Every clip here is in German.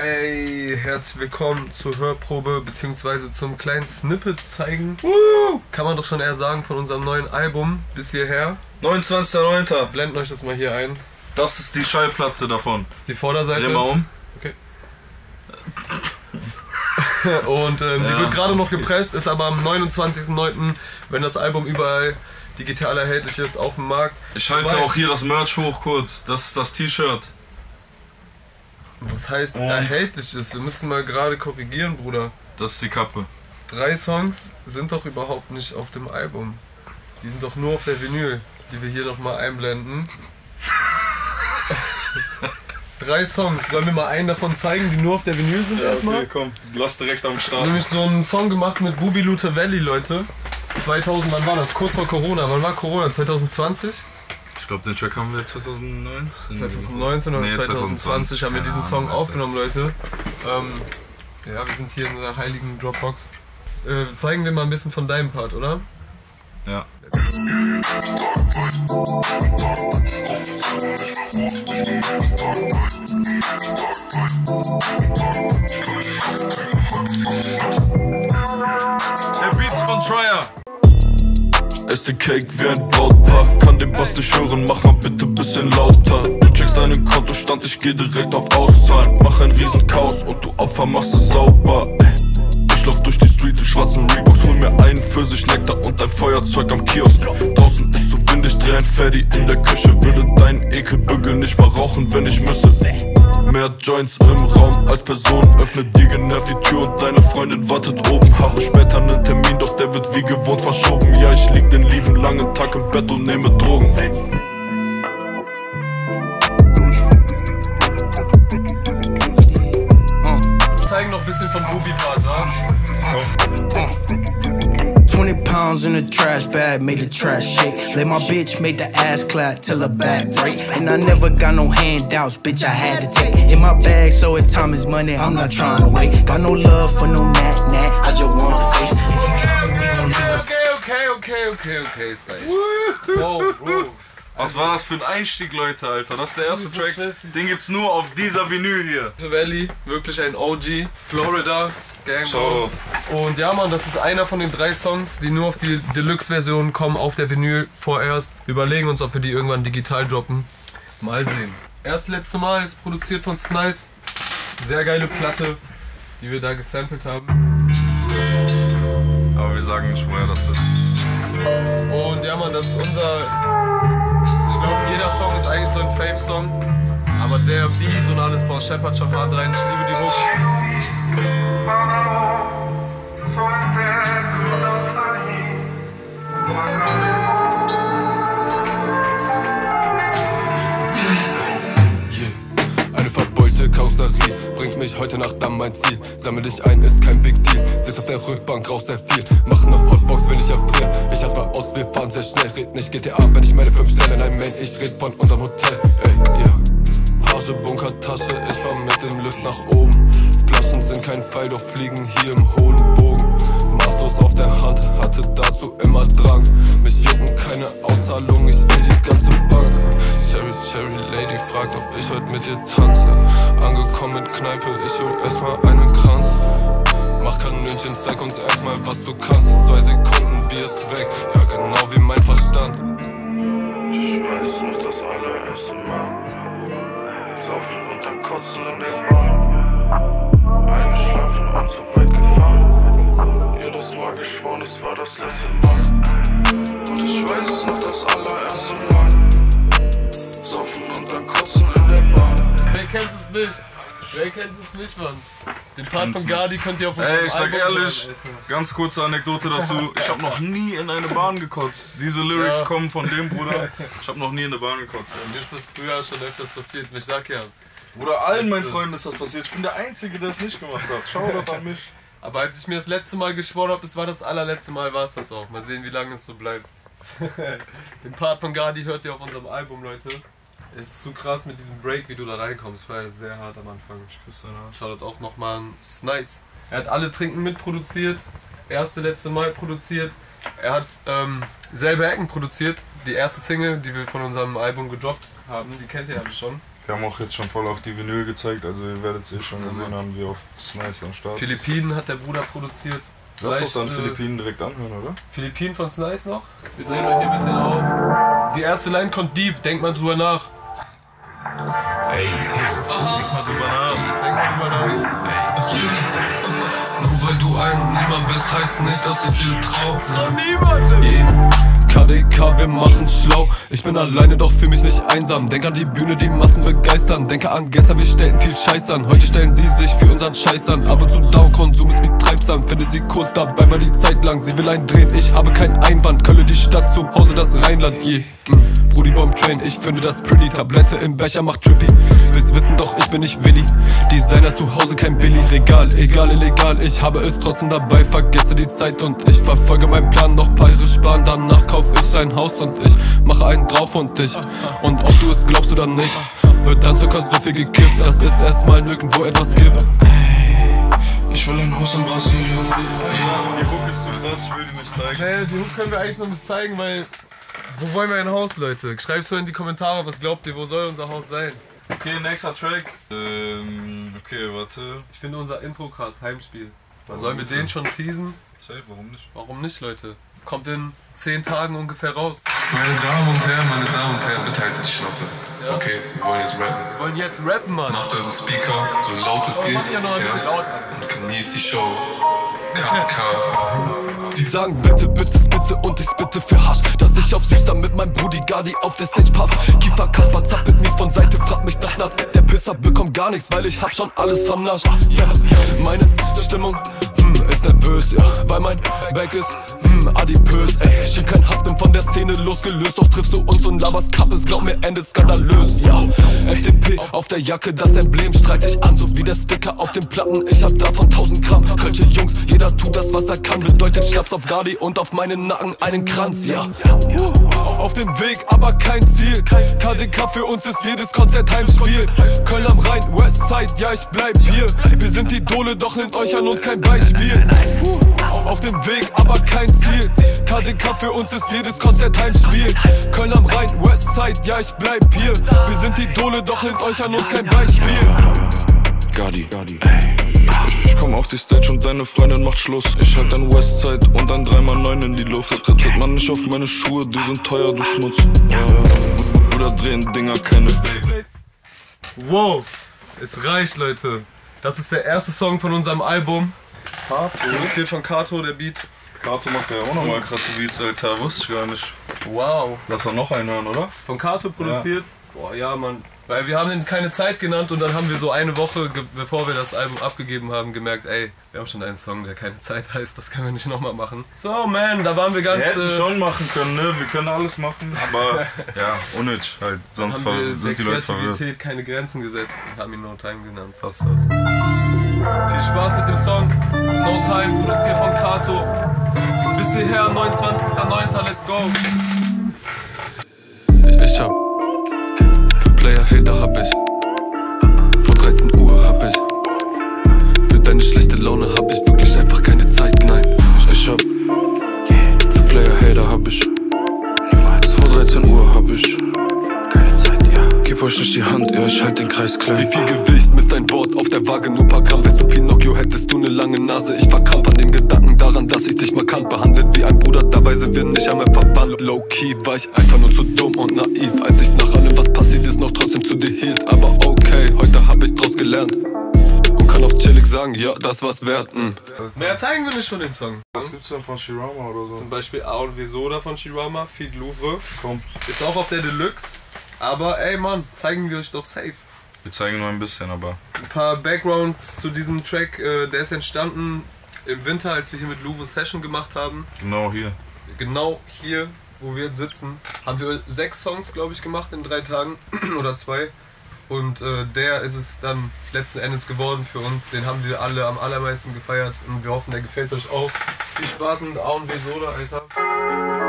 Hey, herzlich willkommen zur Hörprobe beziehungsweise zum kleinen Snippet zeigen. Woo! Kann man doch schon eher sagen von unserem neuen Album bis hierher. 29.09. Blenden euch das mal hier ein. Das ist die Schallplatte davon. Das ist die Vorderseite. Dreh mal um. Und ähm, die Ja. wird gerade noch gepresst, ist aber am 29.09., wenn das Album überall digital erhältlich ist, auf dem Markt. Ich halte Wobei- auch hier das Merch hoch kurz. Das ist das T-Shirt. Was heißt erhältlich ist? Wir müssen mal gerade korrigieren, Bruder. Das ist die Kappe. Drei Songs sind doch überhaupt nicht auf dem Album. Die sind doch nur auf der Vinyl, die wir hier nochmal einblenden. Drei Songs. Sollen wir mal einen davon zeigen, die nur auf der Vinyl sind erstmal? okay, komm. Lass direkt am Start. Nämlich so einen Song gemacht mit Bubi Lute Valley, Leute. 2000, wann war das? Kurz vor Corona. Wann war Corona? 2020? Ich glaube, den Track haben wir 2019. 2019 oder Nee, 2020 haben wir diesen Song Ahnung, aufgenommen, Leute. Ähm, ja, wir sind hier in einer heiligen Dropbox. Äh, zeigen wir mal ein bisschen von deinem Part, oder? Ja. Der Beats von Troyer. Ess den Cake wie ein Brautpaar Kann den Bass nicht hören, mach mal bitte bisschen lauter. Du checkst deinen Kontostand, ich geh direkt auf Auszahlen. Mach ein riesen Chaos und du Opfer machst es sauber. Ich lauf durch die Street in schwarzen Reeboks Hol mir einen Pfirsich Nektar und ein Feuerzeug am Kiosk. Draußen ist zu windig, dreh ein Fatty in der Küche. Würde deinen Ekelbügel nicht mal rauchen, wenn ich müsste. Mehr Joints im Raum als Person Öffnet dir genervt die Tür und deine Freundin wartet oben. Habe später nen Termin, wie gewohnt verschoben Ja, ich lieg den lieben langen Tag im Bett und nehme Drogen ey. Zeigen noch bisschen von Bubi Part, 20 pounds in a trash bag, made the trash shake. Let my bitch make the ass clap till her back break. And I never got no handouts, bitch, I had to take. In my bag, so if time is money, I'm not trying to wait. Got no love for no nat nat, I just want Okay, okay, okay, okay, es reicht. Wow, Bro. Was war das für ein Einstieg, Leute, Alter? Das ist der erste Track. Den gibt's nur auf dieser Vinyl hier. Valley, wirklich ein OG. Florida, Gang. Shoutout. Und ja, Mann, das ist einer von den drei Songs, die nur auf die Deluxe-Version kommen, auf der Vinyl vorerst. Wir überlegen uns, ob wir die irgendwann digital droppen. Mal sehen. Erst letzte Mal ist produziert von Snice. Sehr geile Platte, die wir da gesampelt haben. Aber wir sagen nicht, woher das ist. Und ja, Mann, das ist unser. Ich glaube, jeder Song ist eigentlich so ein Fave-Song. Aber der Beat und alles braucht Shepard schon hart rein. Ich liebe die Hook. Heute Nacht an mein Ziel. Sammel dich ein, ist kein Big Deal. Sitz auf der Rückbank, rauch sehr viel. Mach ne Hotbox, wenn ich erfriere. Ich halt mal aus, wir fahren sehr schnell. Red nicht GTA, wenn ich meine fünf Sterne. Nein, Main, ich red von unserem Hotel. Mit ihr tanze. Angekommen in Kneipe, ich hol erstmal einen Kranz. Mach Kanönchen, zeig uns erstmal, was du kannst. Zwei Sekunden, Bier ist weg, ja genau wie mein Verstand. Ich weiß nicht das allererste Mal. Saufen und dann kotzen in der Bahn. Eingeschlafen und zu weit gefahren. Jedes Mal geschworen, es war das letzte Mal. Es nicht, Mann? Den Part von Gardi könnt ihr auf unserem Ey, ich sag Album ehrlich, hören, ganz kurze Anekdote dazu. Ich habe noch nie in eine Bahn gekotzt. Diese Lyrics Ja. kommen von dem Bruder. Ich habe noch nie in eine Bahn gekotzt. Mir ist das früher schon öfters passiert. Ich sag ja. Bruder, allen meinen Freunden ist das passiert. Ich bin der Einzige, der es nicht gemacht hat. Schau doch an mich. Aber als ich mir das letzte Mal geschworen habe, es war das allerletzte Mal, war es das auch. Mal sehen, wie lange es so bleibt. Den Part von Gardi hört ihr auf unserem Album, Leute. Es ist zu krass mit diesem Break, wie du da reinkommst. War ja sehr hart am Anfang. Schaut auch nochmal an Snice. Er hat alle Trinken mitproduziert. Erste, letzte Mal produziert. Er hat ähm, selber Ecken produziert. Die erste Single, die wir von unserem Album gedroppt haben, die kennt ihr alle schon. Wir haben auch jetzt schon voll auf die Vinyl gezeigt, also ihr werdet es eh schon gesehen haben, wie oft Snice am Start ist. Philippinen hat der Bruder produziert. Lass uns dann Vielleicht, äh, Philippinen direkt anhören, oder? Philippinen von Snice noch. Wir drehen euch hier ein bisschen auf. Die erste Line kommt deep, denkt mal drüber nach. Denk mal drüber mal drüber. Nur weil du ein Niemand bist, heißt nicht, dass ich dir trau. KDK, wir machen schlau. Ich bin alleine, doch fühl mich nicht einsam. Denk an die Bühne, die Massen begeistern. Denke an gestern, wir stellten viel Scheiß an. Heute stellen sie sich für unseren Scheiß an. Ab und zu down, Konsum ist wie Treibsam. Finde sie kurz dabei, weil die Zeit lang. Sie will eindrehen, ich habe keinen Einwand. Kölle die Stadt, zu Hause das Rheinland. Yeah. Mm. Brudi Bomb Train, ich finde das pretty. Tablette im Becher macht trippy. Willst wissen, doch ich bin nicht Willi. Designer zu Hause, kein Billy. Regal, egal, illegal. Ich habe es trotzdem dabei, vergesse die Zeit und ich verfolge meinen Plan. Noch paar Jahre sparen, danach kauf ich ein Haus und ich mache einen drauf und dich. Und ob du es glaubst oder nicht, wird dann circa so viel gekifft, dass es erstmal nirgendwo etwas gibt. Ich will ein Haus in Brasilien. Die Hook ist zu krass, ich will die nicht zeigen. Naja, die Hook können wir eigentlich noch nicht zeigen, weil. Wo wollen wir ein Haus, Leute? Schreibt's mal in die Kommentare, was glaubt ihr, wo soll unser Haus sein? Okay, nächster Track. Ähm, okay, warte. Ich finde unser Intro krass, Heimspiel. Warum Sollen wir nicht? den schon teasen? Safe, warum nicht? Warum nicht, Leute? Kommt in 10 Tagen ungefähr raus. Meine Damen und Herren, meine Damen und Herren, bitte haltet die Schnauze. Okay, wir wollen jetzt rappen. Wir wollen jetzt rappen, Mann. Macht eure Speaker so laut es geht. Ja noch ein bisschen laut. Und genießt die Show. KK. Sie sagen bitte, bitte, bitte und ich bitte für Hasch ich auf süß dann mit meinem Brudi Gardi auf der Stage puff Kiefer Kasper zappelt mies von Seite, fragt mich nach Nuts Der Pisser bekommt gar nichts, weil ich hab schon alles vernascht Ja, meine Stimmung hm, ist nervös, ja. Weil mein Back ist hm, adipös Ey, schieb kein Hass, bin von der Szene losgelöst Doch triffst du uns und laberst Kappes, glaub mir, endet skandalös. Ja, FDP auf der Jacke, das Emblem streit dich an So wie der Sticker auf den Platten, ich hab davon 1000 Gramm. Kölsche Jungs, jeder tut das, was er kann. Bedeutet Schnaps auf Gardi und auf meinen Nacken einen Kranz, ja. Auf dem Weg, aber kein Ziel. KDK für uns ist jedes Konzert Heimspiel. Köln am Rhein, Westside, ja ich bleib hier. Wir sind Idole, doch nehmt euch an uns kein Beispiel. Auf dem Weg, aber kein Ziel KDK für uns ist jedes Konzert Heimspiel Köln am Rhein, Westside, ja ich bleib hier Wir sind Idole, doch nehmt euch an uns kein Beispiel Gardi. Ey. Ich, komm auf die Stage und deine Freundin macht Schluss. Ich halt ein Westside und ein 3x9 in die Luft. Tritt, tritt man nicht auf meine Schuhe, die sind teuer, du Schmutz. Oder drehen Dinger keine Baby. Wow, es reicht, Leute. Das ist der erste Song von unserem Album. Produziert von Kato, der Beat. Kato macht ja auch nochmal krasse Beats, Alter. Wusste ich gar nicht. Wow. Lass doch noch einen hören, oder? Von Kato produziert. Boah, ja, Mann. Weil wir haben den keine Zeit genannt und dann haben wir so eine Woche, bevor wir das Album abgegeben haben, gemerkt, ey, wir haben schon einen Song, der keine Zeit heißt, das können wir nicht nochmal machen. So, man, da waren wir ganz... Wir hätten äh, schon machen können, ne? Wir können alles machen, aber ja, unnötig halt. Sonst haben wir sind die Leute verwirrt. Kreativität keine Grenzen gesetzt und haben ihn No Time genannt. Fast das. Viel Spaß mit dem Song. No Time, produziert von Kato. Bis hierher, 29.09. Let's go. Ich, ich hab Für Player Hater hab ich Vor 13 Uhr hab ich Für deine schlechte Laune hab ich wirklich einfach keine Zeit, nein Ich hab für Player Hater hab ich vor 13 Uhr hab ich Gib euch nicht die Hand, ja ich halt den Kreis Wie klein viel Gewicht misst ein Wort auf der Waage, nur paar Gramm Wärst du Pinocchio, hättest du ne lange Nase Ich verkrampf an dem Gedanken daran, dass ich dich markant behandelt Wie ein Bruder, dabei sind wir nicht einmal verwandt Low-key war ich einfach nur zu dumm und naiv Als ich nach allem, was passiert ist, noch trotzdem zu dir hielt Aber okay, heute hab ich draus gelernt Und kann auf chillig sagen, ja, das war's wert mm. Mehr zeigen wir nicht von dem Song. Was gibt's denn von Shirama oder so? Zum Beispiel A und W Soda von Shirama, Feed Louvre. Komm, Ist auch auf der Deluxe. Aber ey Mann, zeigen wir euch doch safe. wir zeigen nur ein bisschen, aber Ein paar Backgrounds zu diesem Track. Äh, der ist entstanden im Winter, als wir hier mit Louvre Session gemacht haben. genau hier. Genau hier, wo wir jetzt sitzen, haben wir sechs Songs, glaube ich, gemacht in drei Tagen oder zwei. Und äh, der ist es dann letzten Endes geworden für uns. Den haben wir alle am allermeisten gefeiert und wir hoffen, der gefällt euch auch. Viel Spaß mit A und B Soda, Alter.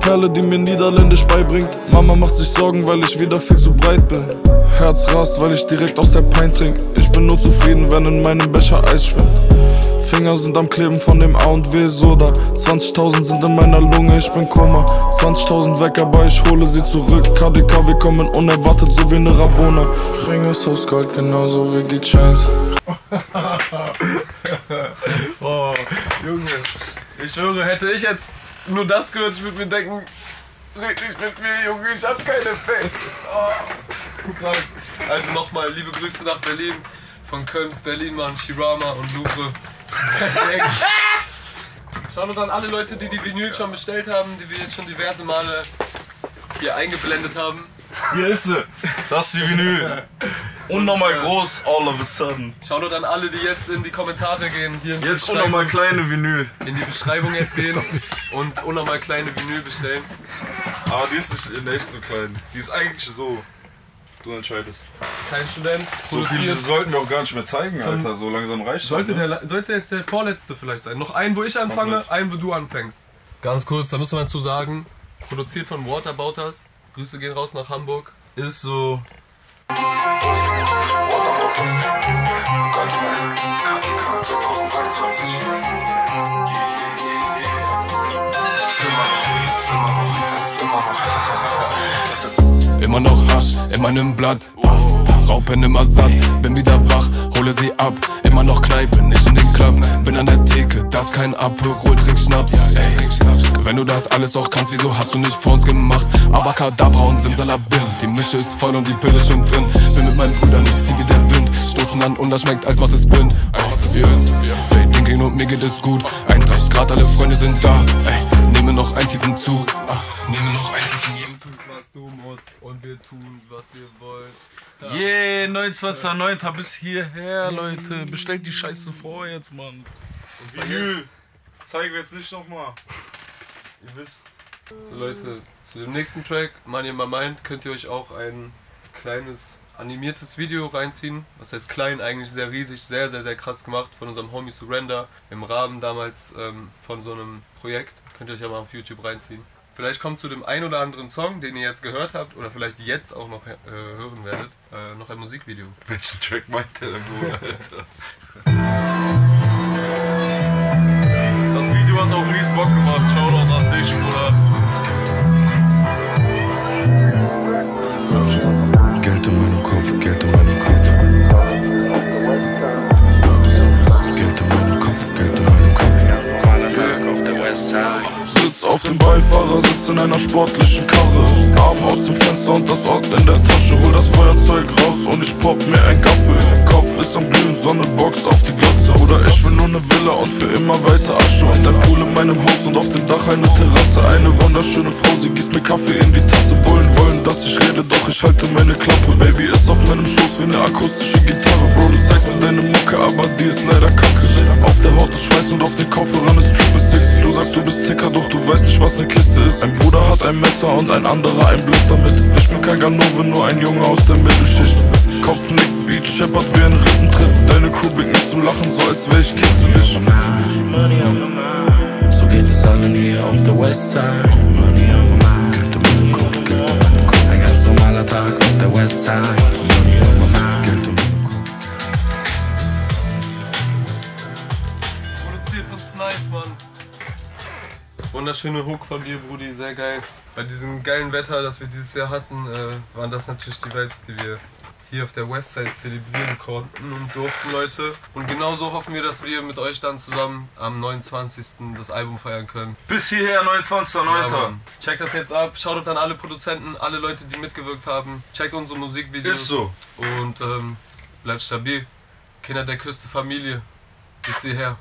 Perle, die mir Niederländisch beibringt. Mama macht sich Sorgen, weil ich wieder viel zu breit bin. Herz rast, weil ich direkt aus der Pein trink. Ich bin nur zufrieden, wenn in meinem Becher Eis schwimmt. Finger sind am Kleben von dem A und W Soda. 20.000 sind in meiner Lunge, ich bin Koma. 20.000 weg, aber ich hole sie zurück. KDK, wir kommen unerwartet, so wie ne Rabona. Ringe ist aus Gold, genauso wie die Chains. Oh, Junge. Ich schwöre, hätte ich jetzt nur das gehört, ich würde mir denken, red nicht mit mir, Junge, ich hab keine Fans. Oh, krank. Also nochmal, liebe Grüße nach Berlin. Von Köln bis Berlin, Mann, Shirama und Lupe. Schaut an alle Leute, die die Vinyl schon bestellt haben, die wir jetzt schon diverse Male hier eingeblendet haben. Hier ist sie. Das ist die Vinyl. Unnormal groß, all of a sudden. Schaut an alle, die jetzt in die Kommentare gehen, hier in die, Jetzt Beschreibung, unnormal kleine Vinyl. in die Beschreibung jetzt gehen und unnormal kleine Vinyl bestellen. Aber die ist nicht in echt so klein. Die ist eigentlich so. Du entscheidest. Kein Student, So viele produziert. sollten wir auch gar nicht mehr zeigen, Alter. So langsam reicht Sollte, das, ne? der, sollte jetzt der vorletzte vielleicht sein. Noch einen, wo ich anfange, einen, wo du anfängst. Ganz kurz, da muss man dazu sagen, produziert von Waterbouters. Grüße gehen raus nach Hamburg. Ist so. Immer noch Hasch in meinem Blatt. Raupen immer satt, bin wieder wach, hole sie ab. Immer noch Kneipe, nicht in den Club. Bin an der Theke, das kein Aperol, trink Schnaps. Ey, wenn du das alles auch kannst, wieso hast du nicht vor uns gemacht? Abacadabra und Simsalabim. Die Mische ist voll und die Pille schon drin. Bin mit meinen Brüdern, ich zieh wie der Wind. Stoßen an und das schmeckt, als macht es blind. Ey, ey, Drinking und mir geht es gut. 31 Grad, alle Freunde sind da. Ey, nehme noch einen tiefen Zug. Ah, nehme noch einen tiefen Zug. Was du musst und wir tun, was wir wollen. Yeah, 29.09. bis hierher, Leute. Bestellt die Scheiße vor jetzt, Mann. Und Vinyl. Zeigen wir jetzt nicht nochmal. Ihr wisst. So Leute, zu dem nächsten Track, Money in My Mind, könnt ihr euch auch ein kleines animiertes Video reinziehen. Was heißt klein, eigentlich sehr riesig, sehr, sehr, sehr krass gemacht von unserem Homie Surrender im Rahmen damals ähm, von so einem Projekt. Könnt ihr euch ja mal auf YouTube reinziehen. Vielleicht kommt zu dem ein oder anderen Song, den ihr jetzt gehört habt oder vielleicht jetzt auch noch äh, hören werdet, äh, noch ein Musikvideo. Welchen Track meint der denn wohl, Alter? Das Video hat auch mies Bock gemacht. Shoutout an dich, Bruder. In einer sportlichen Karre. Arm aus dem Fenster und das Ort in der Tasche. Hol das Feuerzeug raus und ich pop mir ein Gaffel. Kopf ist am Glühen, Sonne boxt auf die Glotze. Oder ich will nur ne Villa und für immer weiße Asche. Und ein Pool in meinem Haus und auf dem Dach eine Terrasse. Eine wunderschöne Frau, sie gießt mir Kaffee in die Tasse. Bullen wollen, dass ich rede, doch ich halte meine Klappe. Baby ist auf meinem Schoß wie ne akustische Gitarre. Bro, du zeigst mir deine Mucke, aber die ist leider kacke. Auf der Haut ist Schweiß und auf den Kopfhörern ist Triple Six. Du sagst, du bist Ticker, doch du weißt nicht, was ne Kiste ist. Ein Bruder hat ein Messer und ein anderer ein Blister mit. Ich bin kein Ganove, nur ein Junge aus der Mittelschicht. Kopf nickt, Beat scheppert wie ein Rippentritt. Deine Crew bringt mich zum Lachen, so als wär ich kitzelig. So geht es allen hier auf der Westside. Wunderschöne Hook von dir, Brudi, sehr geil. Bei diesem geilen Wetter, das wir dieses Jahr hatten, äh, waren das natürlich die Vibes, die wir hier auf der Westside zelebrieren konnten und durften, Leute. Und genauso hoffen wir, dass wir mit euch dann zusammen am 29. das Album feiern können. Bis hierher, 29.09. Ja. Checkt das jetzt ab, schaut an alle Produzenten, alle Leute, die mitgewirkt haben. Checkt unsere Musikvideos. Ist so. Und ähm, bleibt stabil. Kinder der Küste, Familie. Bis hierher.